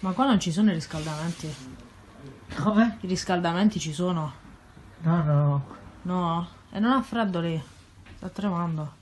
Ma qua non ci sono i riscaldamenti. Come? I riscaldamenti ci sono. No, no. No? E non ha freddo lì. Sta tremando.